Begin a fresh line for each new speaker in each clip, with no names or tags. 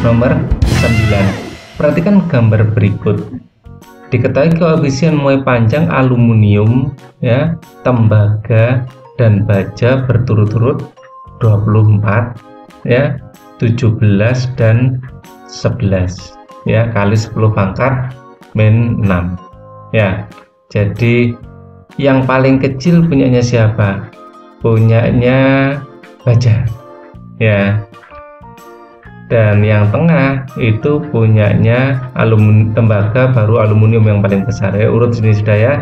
nomor 9 perhatikan gambar berikut. Diketahui koefisien muai panjang aluminium ya tembaga dan baja berturut-turut 24 ya 17 dan 11 ya kali 10 pangkat min 6 ya. Jadi yang paling kecil punyanya siapa? Punyanya baja ya dan yang tengah itu punyanya aluminium tembaga baru aluminium yang paling besar. Ya urut sini sudah ya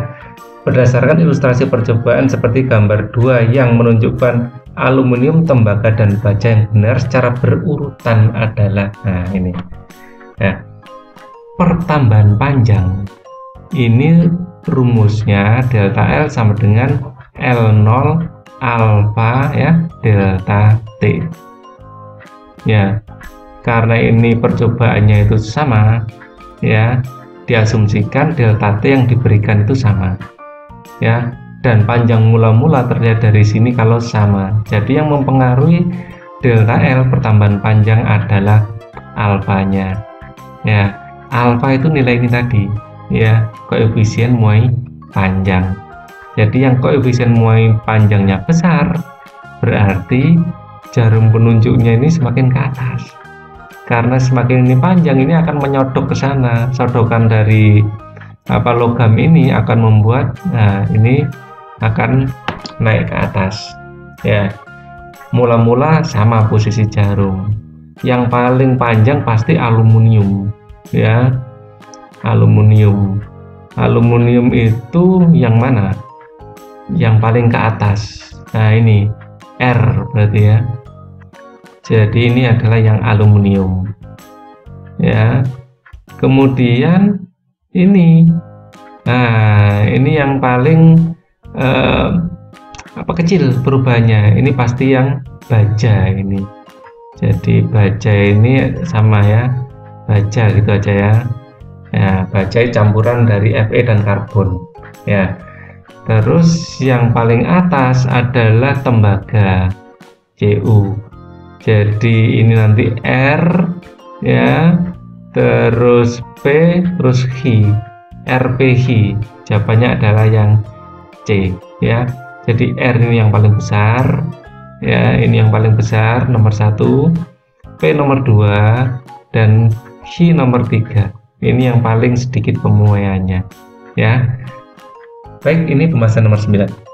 berdasarkan ilustrasi percobaan seperti gambar 2 yang menunjukkan aluminium tembaga dan baja yang benar secara berurutan adalah nah ini. Ya pertambahan panjang. Ini rumusnya delta L sama dengan L0 alfa ya delta T. Ya karena ini percobaannya itu sama ya diasumsikan delta T yang diberikan itu sama ya. Dan panjang mula-mula terlihat dari sini kalau sama. Jadi yang mempengaruhi delta L pertambahan panjang adalah alfanya ya. Alfa itu nilai ini tadi ya koefisien muai panjang. Jadi yang koefisien muai panjangnya besar berarti jarum penunjuknya ini semakin ke atas karena semakin ini panjang ini akan menyodok ke sana. Sodokan dari apa logam ini akan membuat nah ini akan naik ke atas. Ya mula-mula sama posisi jarum. Yang paling panjang pasti aluminium ya. Aluminium. Aluminium itu yang mana? Yang paling ke atas. Nah ini R berarti ya jadi ini adalah yang aluminium. Ya. Kemudian ini. Nah ini yang paling eh, apa kecil perubahannya. Ini pasti yang baja ini. Jadi baja ini sama ya. Baja gitu aja ya. Ya baja campuran dari Fe dan karbon. Ya. Terus yang paling atas adalah tembaga Cu jadi ini nanti R ya. Terus P terus H. RPH jawabannya adalah yang C ya. Jadi R ini yang paling besar ya. Ini yang paling besar nomor satu. P nomor 2 dan H nomor 3 ini yang paling sedikit pemuaiannya ya. Baik ini pembahasan nomor 9